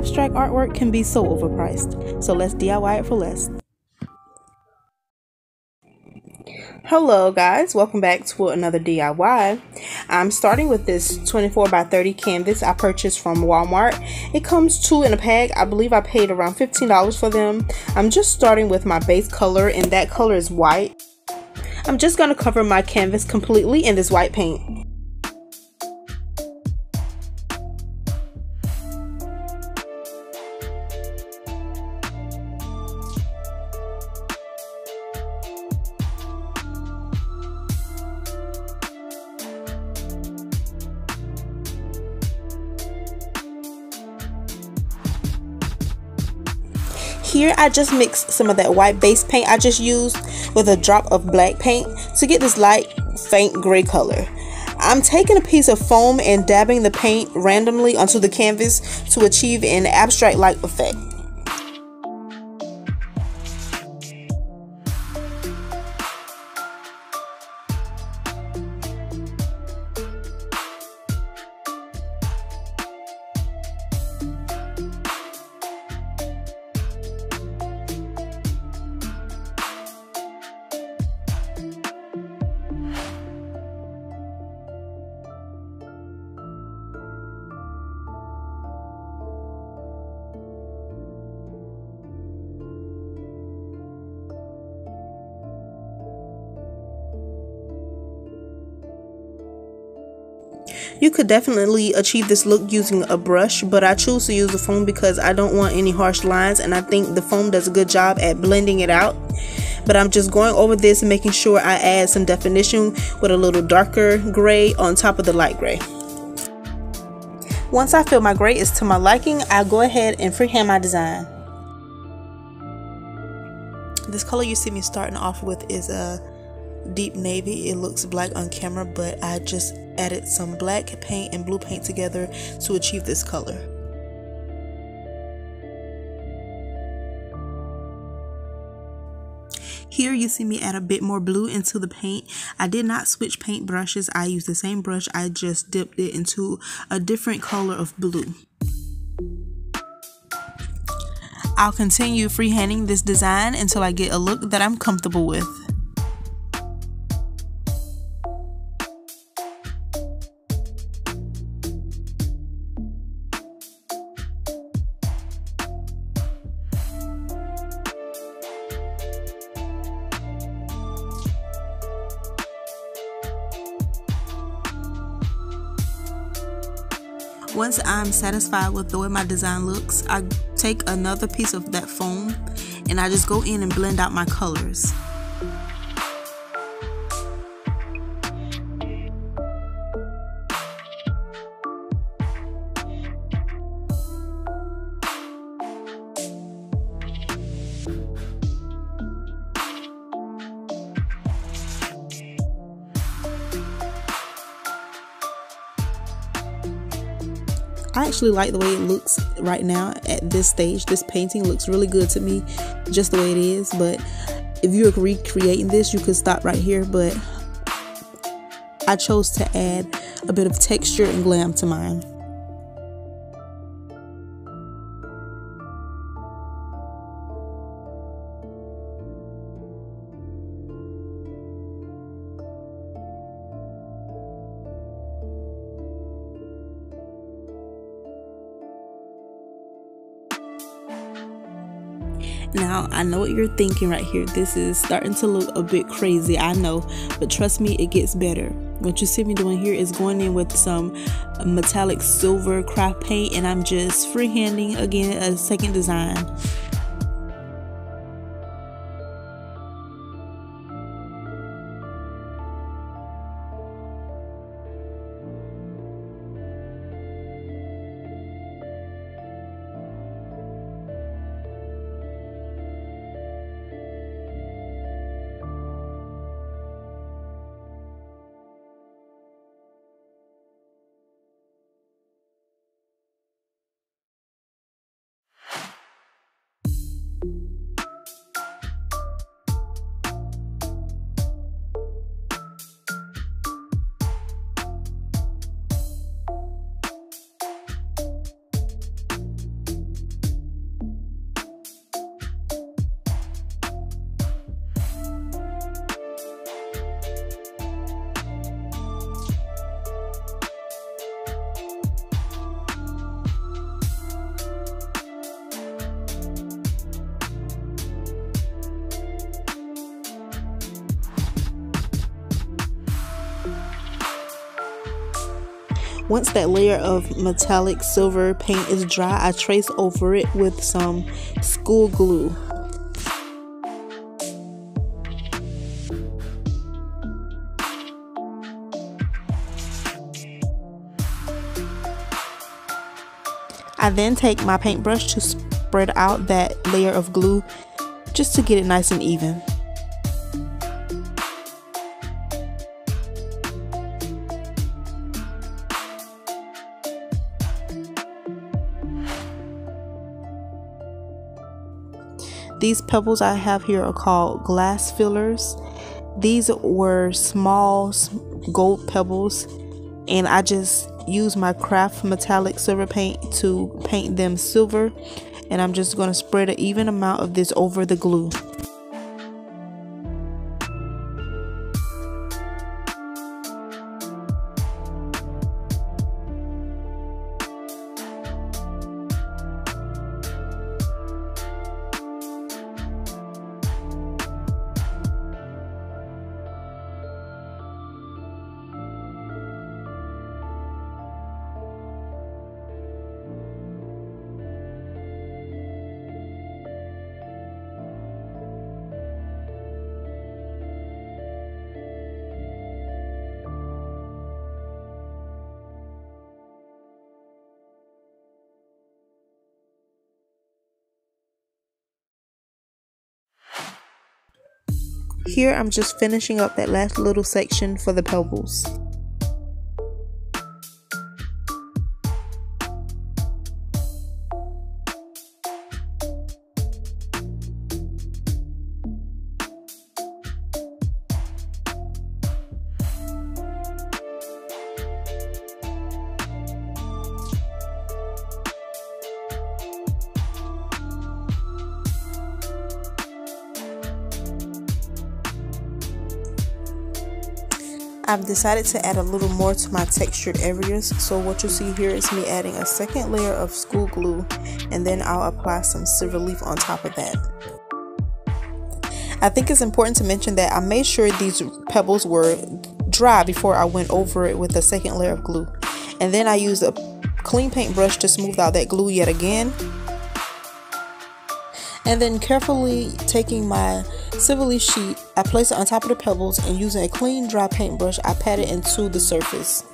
abstract artwork can be so overpriced. So let's DIY it for less. Hello guys, welcome back to another DIY. I'm starting with this 24 by 30 canvas I purchased from Walmart. It comes two in a pack. I believe I paid around $15 for them. I'm just starting with my base color and that color is white. I'm just going to cover my canvas completely in this white paint. I just mixed some of that white base paint I just used with a drop of black paint to get this light faint gray color. I'm taking a piece of foam and dabbing the paint randomly onto the canvas to achieve an abstract-like effect. You could definitely achieve this look using a brush, but I choose to use the foam because I don't want any harsh lines and I think the foam does a good job at blending it out. But I'm just going over this and making sure I add some definition with a little darker gray on top of the light gray. Once I feel my gray is to my liking, I'll go ahead and freehand my design. This color you see me starting off with is a deep navy. It looks black on camera, but I just added some black paint and blue paint together to achieve this color. Here you see me add a bit more blue into the paint. I did not switch paint brushes. I used the same brush. I just dipped it into a different color of blue. I'll continue freehanding this design until I get a look that I'm comfortable with. I'm satisfied with the way my design looks, I take another piece of that foam and I just go in and blend out my colors. I actually like the way it looks right now at this stage. This painting looks really good to me, just the way it is. But if you're recreating this, you could stop right here. But I chose to add a bit of texture and glam to mine. Now, I know what you're thinking right here. This is starting to look a bit crazy, I know, but trust me, it gets better. What you see me doing here is going in with some metallic silver craft paint, and I'm just freehanding again a second design. Once that layer of metallic silver paint is dry, I trace over it with some school glue. I then take my paintbrush to spread out that layer of glue just to get it nice and even. These pebbles I have here are called glass fillers. These were small gold pebbles and I just use my craft metallic silver paint to paint them silver and I'm just going to spread an even amount of this over the glue. Here I'm just finishing up that last little section for the pebbles. I've decided to add a little more to my textured areas. So what you see here is me adding a second layer of school glue and then I'll apply some silver leaf on top of that. I think it's important to mention that I made sure these pebbles were dry before I went over it with a second layer of glue. And then I used a clean paintbrush to smooth out that glue yet again. And then carefully taking my leaf sheet, I place it on top of the pebbles and using a clean dry paintbrush, I pat it into the surface.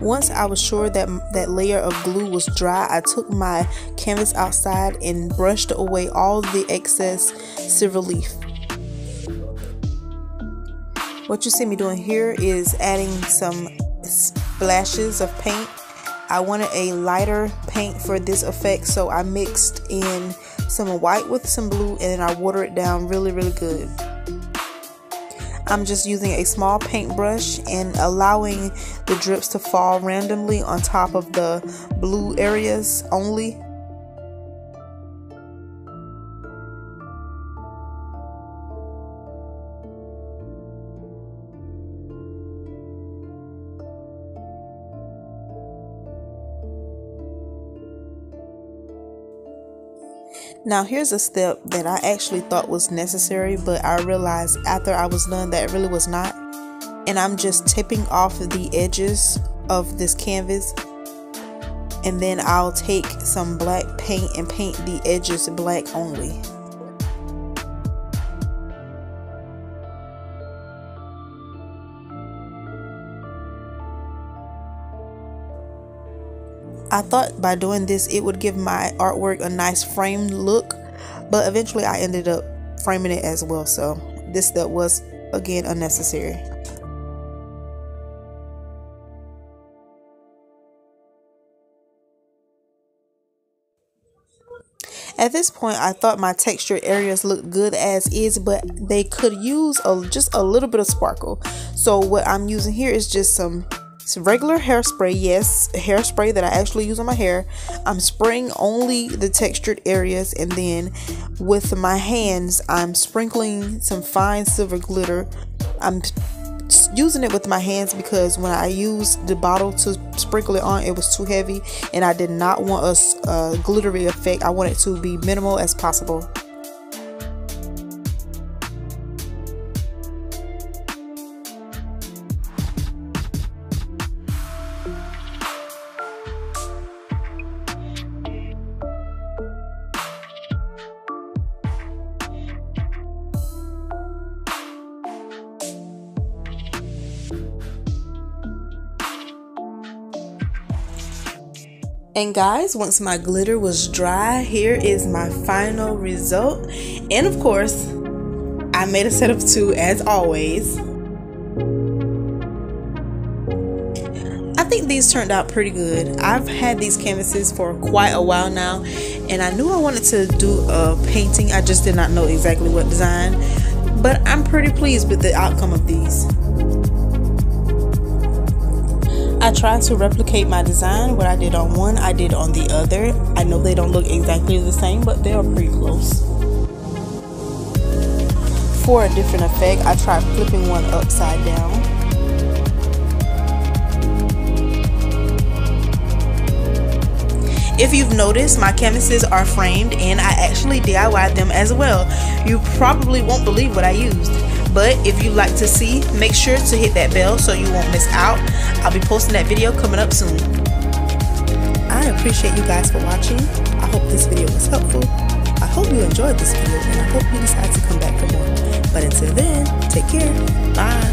Once I was sure that that layer of glue was dry, I took my canvas outside and brushed away all the excess silver leaf. What you see me doing here is adding some splashes of paint. I wanted a lighter paint for this effect, so I mixed in some white with some blue and then I watered it down really really good. I'm just using a small paintbrush and allowing the drips to fall randomly on top of the blue areas only. Now, here's a step that I actually thought was necessary, but I realized after I was done that it really was not. And I'm just tipping off the edges of this canvas. And then I'll take some black paint and paint the edges black only. I thought by doing this it would give my artwork a nice framed look, but eventually I ended up framing it as well. So this step was again unnecessary. At this point, I thought my textured areas looked good as is, but they could use a, just a little bit of sparkle. So what I'm using here is just some regular hairspray, yes, hairspray that I actually use on my hair. I'm spraying only the textured areas and then with my hands, I'm sprinkling some fine silver glitter. I'm using it with my hands because when I used the bottle to sprinkle it on, it was too heavy and I did not want a, a glittery effect. I want it to be minimal as possible. And guys, once my glitter was dry, here is my final result. And of course, I made a set of two as always. I think these turned out pretty good. I've had these canvases for quite a while now and I knew I wanted to do a painting. I just did not know exactly what design, but I'm pretty pleased with the outcome of these. I tried to replicate my design. What I did on one, I did on the other. I know they don't look exactly the same, but they are pretty close. For a different effect, I tried flipping one upside down. If you've noticed, my canvases are framed and I actually DIYed them as well. You probably won't believe what I used. But if you'd like to see, make sure to hit that bell so you won't miss out. I'll be posting that video coming up soon. I appreciate you guys for watching. I hope this video was helpful. I hope you enjoyed this video and I hope you decide to come back for more. But until then, take care. Bye.